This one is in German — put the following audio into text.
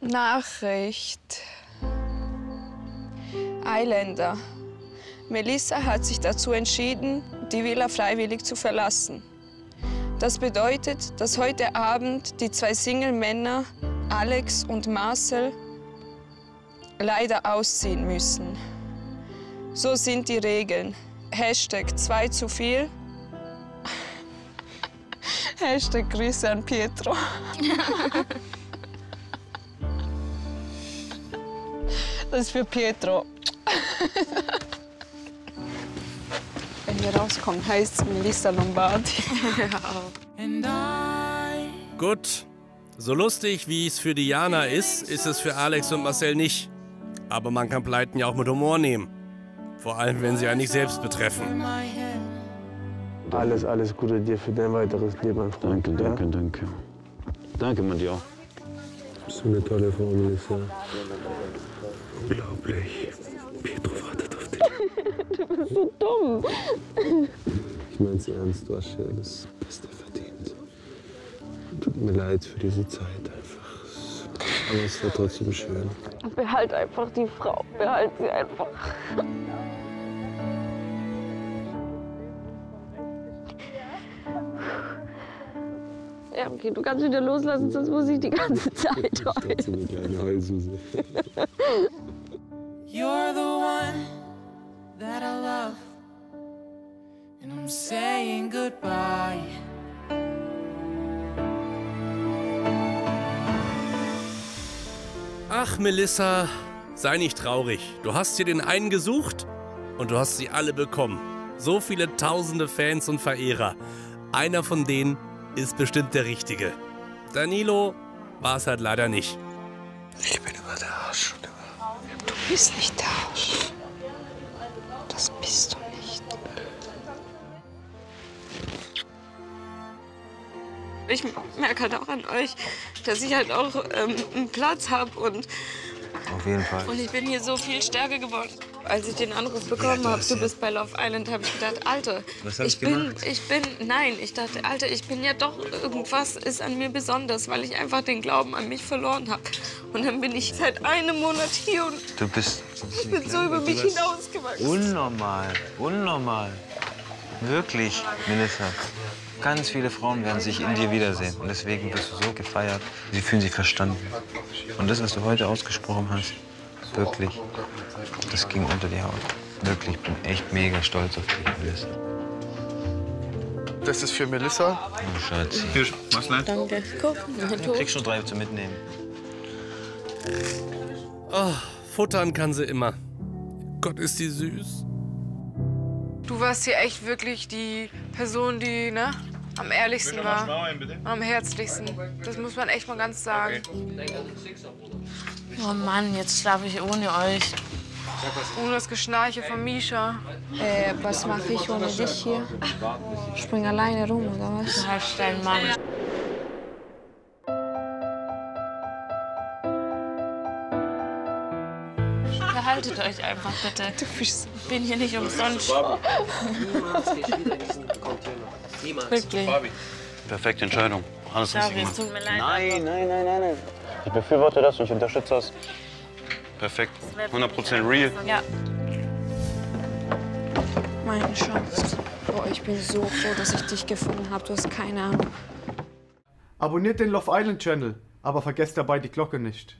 Nachricht. Eiländer. Melissa hat sich dazu entschieden, die Villa freiwillig zu verlassen. Das bedeutet, dass heute Abend die zwei Single-Männer, Alex und Marcel, leider ausziehen müssen. So sind die Regeln. Hashtag 2 zu viel. Hashtag Grüße an Pietro. Das ist für Pietro. Wenn wir rauskommen, heißt es Melissa Lombardi. Gut, so lustig wie es für Diana ist, ist es für Alex und Marcel nicht. Aber man kann Pleiten ja auch mit Humor nehmen. Vor allem, wenn sie einen nicht selbst betreffen. Alles, alles Gute dir für dein weiteres Leben, mein Freund. Danke, danke, danke. Danke, dir auch. Bist du eine tolle Frau, Melissa. Unglaublich. Pietro wartet auf dich. Du bist so dumm. Ich mein's ernst, du hast ja das Beste verdient. Tut mir leid für diese Zeit einfach. Aber es war trotzdem schön. Behalt einfach die Frau. Behalt sie einfach. Ja, okay, du kannst wieder loslassen, sonst muss ich die ganze Zeit heulen. You're the one that I love, and I'm saying goodbye. Ach, Melissa, sei nicht traurig. Du hast dir den einen gesucht und du hast sie alle bekommen. So viele tausende Fans und Verehrer. Einer von denen ist bestimmt der Richtige. Danilo war es halt leider nicht. Ich bin immer der Arsch. Du bist nicht der Arsch. Das bist du nicht. Ich merke halt auch an euch, dass ich halt auch ähm, einen Platz habe und, Auf jeden Fall. und ich bin hier so viel stärker geworden. Als ich den Anruf bekommen du habe, du ja- bist bei Love Island, habe ich gedacht, Alter, ich bin, gemacht? ich bin, nein, ich dachte, Alter, ich bin ja doch, irgendwas ist an mir besonders, weil ich einfach den Glauben an mich verloren habe. Und dann bin ich seit einem Monat hier und Du bist ich bin so über mich hinausgewachsen. unnormal, unnormal. Wirklich, Melissa. Ganz viele Frauen werden sich in dir wiedersehen. Und deswegen wirst du so gefeiert. Sie fühlen sich verstanden. Und das, was du heute ausgesprochen hast, wirklich, das ging unter die Haut. Wirklich, ich bin echt mega stolz auf dich, Melissa. Das ist für Melissa. Du Schatzi. Was nein? Danke. Guck, Du kriegst schon drei zu mitnehmen. Oh, futtern kann sie immer. Gott, ist die süß. Du warst hier echt wirklich die Person, die ne, am ehrlichsten war. Am herzlichsten. Das muss man echt mal ganz sagen. Oh Mann, jetzt schlafe ich ohne euch. Ohne das Geschnarche von Misha. Äh, was mache ich ohne dich hier? Spring alleine rum, oder was? Du hast deinen Mann. Behaltet euch einfach bitte. Ich bin hier nicht umsonst. Wirklich. Perfekte Entscheidung. Alles richtig Sorry, es gemacht. tut mir leid. Nein, nein, nein, nein, nein. Ich befürworte das und ich unterstütze das. Perfekt. 100% real. Ja. Mein Schatz. Boah, ich bin so froh, dass ich dich gefunden habe. Du hast keine Ahnung. Abonniert den Love Island Channel, aber vergesst dabei die Glocke nicht.